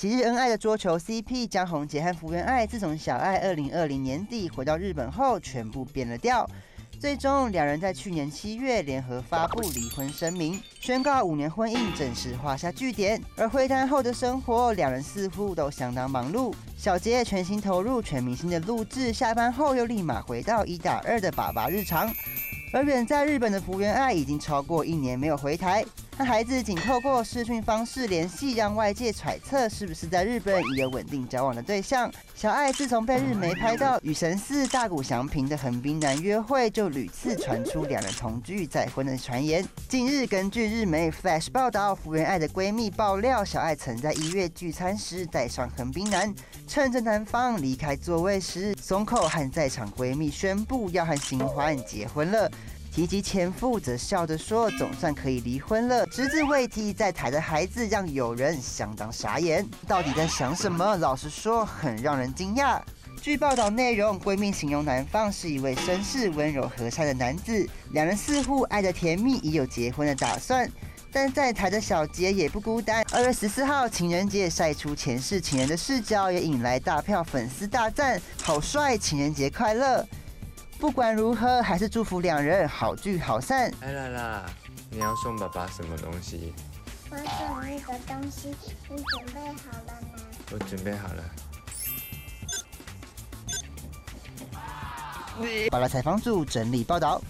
昔日恩爱的桌球 CP 江宏杰和福原爱，自从小爱二零二零年底回到日本后，全部变了调。最终，两人在去年七月联合发布离婚声明，宣告五年婚姻正式画下句点。而回台后的生活，两人似乎都相当忙碌。小杰全心投入全明星的录制，下班后又立马回到一打二的爸爸日常。而远在日本的福原爱，已经超过一年没有回台。和孩子仅透过视讯方式联系，让外界揣测是不是在日本已有稳定交往的对象。小爱自从被日媒拍到与神似大谷祥平的横滨男约会，就屡次传出两人同居再婚的传言。近日，根据日媒 Flash 报道，福原爱的闺蜜爆料，小爱曾在一月聚餐时带上横滨男，趁着男方离开座位时，松口和在场闺蜜宣布要和新欢结婚了。提及前夫，则笑着说：“总算可以离婚了。”只字未提在台的孩子，让友人相当傻眼。到底在想什么？老实说，很让人惊讶。据报道内容，闺蜜形容男方是一位绅士、温柔和善的男子，两人似乎爱得甜蜜，已有结婚的打算。但在台的小杰也不孤单。二月十四号情人节晒出前世情人的视角，也引来大票粉丝大赞：“好帅，情人节快乐！”不管如何，还是祝福两人好聚好散。来啦啦，你要送爸爸什么东西？我送一个东西，你准备好了吗？我准备好了。巴拉采访组整理报道。